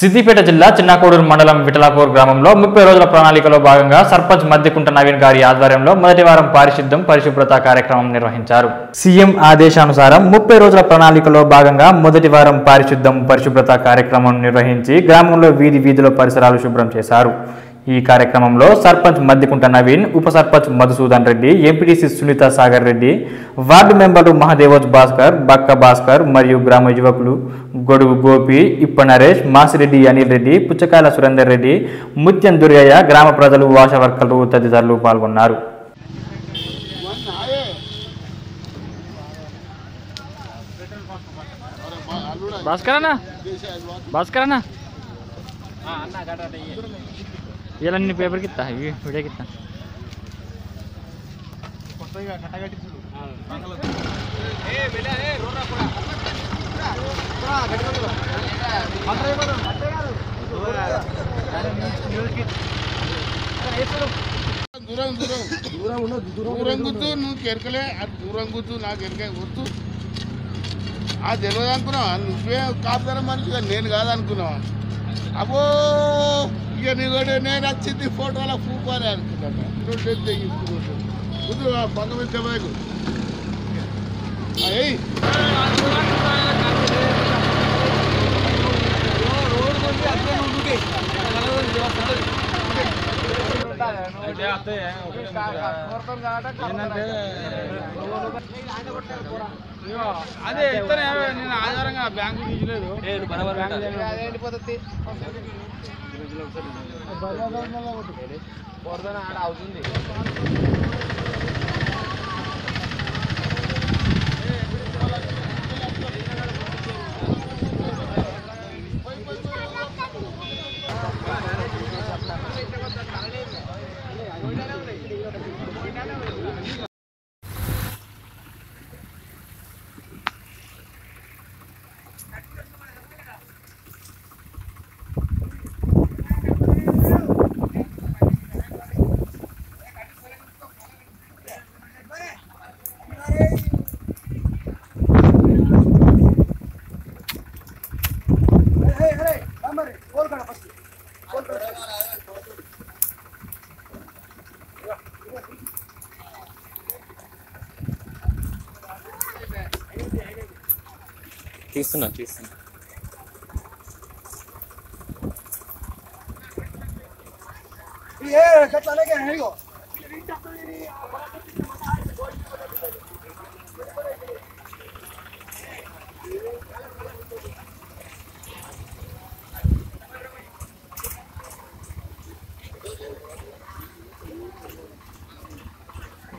సిద్దిపేట జిల్లా చిన్నకోడూరు మండలం విఠలాపూర్ గ్రామంలో ముప్పై రోజుల ప్రణాళికలో భాగంగా సర్పంచ్ మద్దికుంట నవీన్ గారి ఆధ్వర్యంలో మొదటి వారం పారిశుద్ధ్యం పరిశుభ్రత కార్యక్రమం నిర్వహించారు. సీఎం ఆదేశానుసారం ముప్పై రోజుల ప్రణాళికలో భాగంగా మొదటి వారం పారిశుద్ధ్యం పరిశుభ్రత కార్యక్రమం నిర్వహించి గ్రామంలో వీధి వీధిలో పరిసరాలు శుభ్రం చేశారు. ఈ కార్యక్రమంలో సర్పంచ్ మద్దికుంట నవీన్ ఉప సర్పంచ్ మధుసూదన్ రెడ్డి ఎంపీటీసీ సునీత సాగర్ రెడ్డి వార్డు మెంబర్లు మహాదేవోజ్ భాస్కర్ బక్క భాస్కర్ మరియు గ్రామ యువకులు గొడుగు గోపి ఇప్ప నరేష్ మాసిరెడ్డి అనిల్ రెడ్డి పుచ్చకాయల సురేందర్ రెడ్డి ముత్యం దుర్గయ్య గ్రామ ప్రజలు ఆశా వర్కర్లు తదితరులు పాల్గొన్నారు. భాస్కర్ అన్న? భాస్కర్ అన్న? ఇలా నీ పేపర్కి కిత్తా ఇవి వీడియోకి దూరం దూరం దూరం దూరం. గుర్తు నువ్వు కెరకలే అది దూరం గుర్తు నాకు ఎరకే గుర్తు ఆ తెలియదు అనుకున్నావా నువ్వే కాపుదారం మనిషిగా నేను కాదనుకున్నావా అబ్బో ఇక నీ కూడా నేను వచ్చింది ఫోటోలో పూపాలి అనుకున్నాను రెండు తెగించుకున్నాను కుదురు పక్క మీద బైకు అయ్యి అదే ఇతనే నేను ఆధారంగా బ్యాంకు తీయలేదు. తీస్తున్నా తీస్తున్నా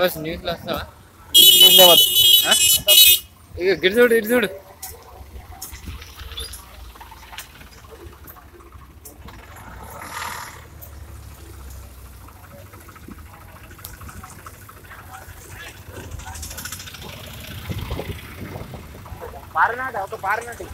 అబ్బాయి న్యూస్లో వస్తావా? ఇక గిడి చూడు ఇటు చూడు. పారినాట ఒక పారినట్టు